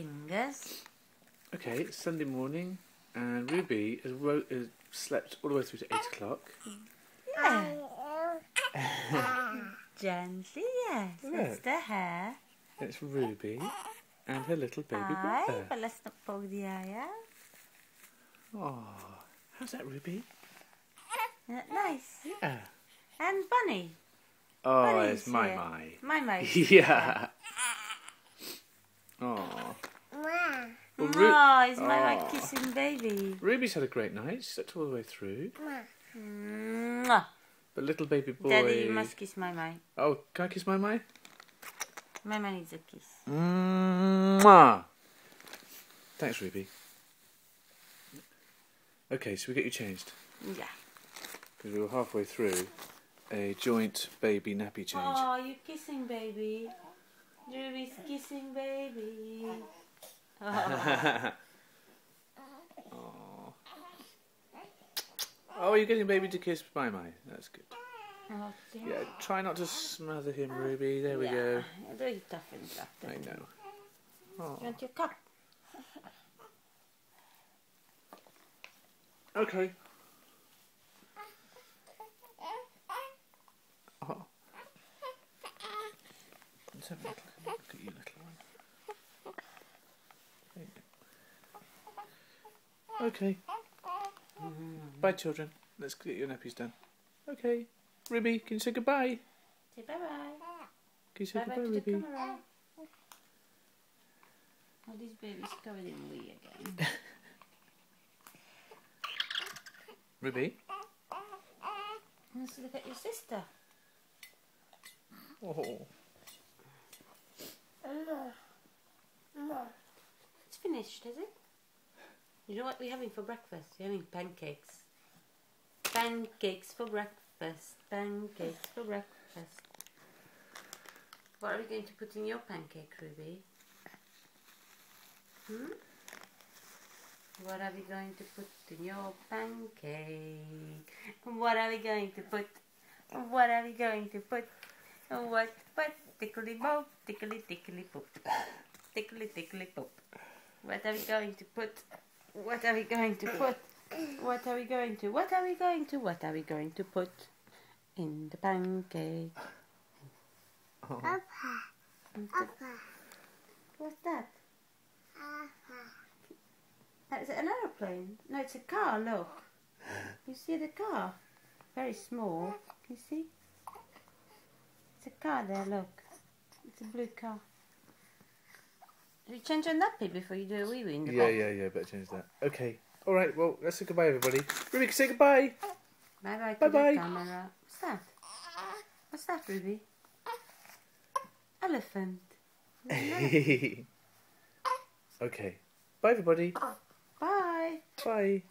fingers. Okay, it's Sunday morning, and Ruby has, has slept all the way through to 8 o'clock. Yeah. Gently, yes. That's the hair. It's Ruby and her little baby Eye, brother. but let's not poke the eye out. Oh, how's that, Ruby? Isn't that nice? Yeah. And Bunny. Oh, Bunny's it's my my. My my. yeah. Oh. Well, Ru- ah, Oh, it's my ah. my Aw. kissing baby. Ruby's had a great night. She slept all the way through. Mwah. But little baby boy. Daddy, you must kiss my my. Oh, can I kiss my my? My my needs a kiss. Mwah. Thanks, Ruby. Okay, so we get you changed Yeah. because we were halfway through a joint baby nappy change. Oh, you kissing baby. Ruby's kissing baby. Oh. oh. oh, you're getting baby to kiss my my. That's good. Oh. Yeah, try not to smother him, Ruby. There we yeah. go. Very tough and tough. I know. Oh. You want oh. your cup? Okay. Oh. Let's have a look at you, little one. There you go. Okay. Bye, children. Let's get your nappies done. Okay. Ruby, can you say goodbye? Say bye bye. Can you say Bye bye goodbye, the Ruby? Oh, this baby's covered in wee again. Ruby? Let's look at your sister. Oh. It's finished, is it? You know what we're having for breakfast? We're having pancakes. Pancakes for breakfast. Pancakes for breakfast. What are we going to put in your pancake, Ruby? Hmm? What are we going to put in your pancake? What are we going to put? What are we going to put? What? What? Tickly boop, tickly tickly poop. Tickly tickly poop. What are we going to put? What are we going to put? What are we going to? What are we going to? What are we going to put in the pancake? Uh-huh. Papa. Papa. What's that? Papa. that? Is it an aeroplane? No, it's a car. Look. You see the car? Very small. Can you see? It's a car there. Look. It's a blue car. Did you change your nappy before you do a wee wee in the Yeah, yeah, yeah. Better change that. Okay. All right. Well, let's say goodbye, everybody. Ruby, say goodbye. Bye bye to Bye-bye. the camera. What's that? What's that, Ruby? Elephant. okay. Bye, everybody. Bye. Bye.